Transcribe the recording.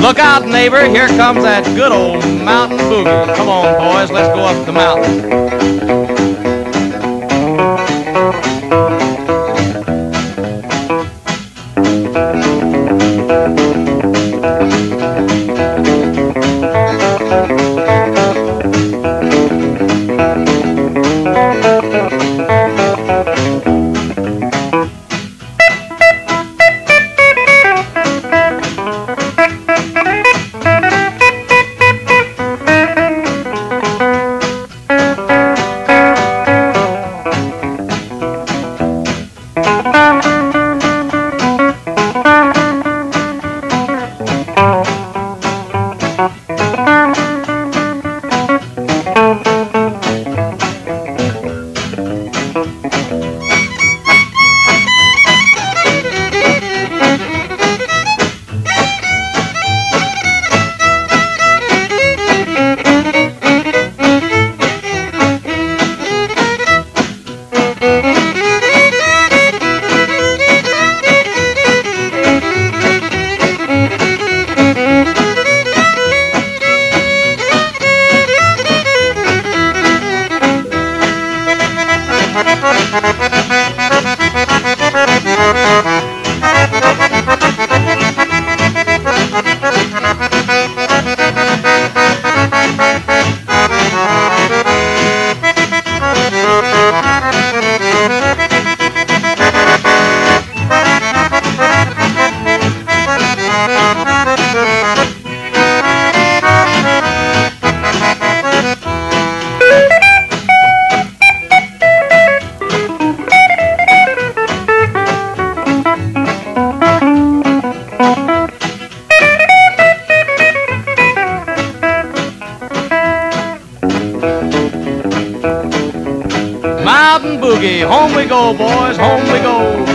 Look out, neighbor, here comes that good old mountain boogie. Come on, boys, let's go up the mountain. Thank you. Mountain boogie, home we go, boys, home we go.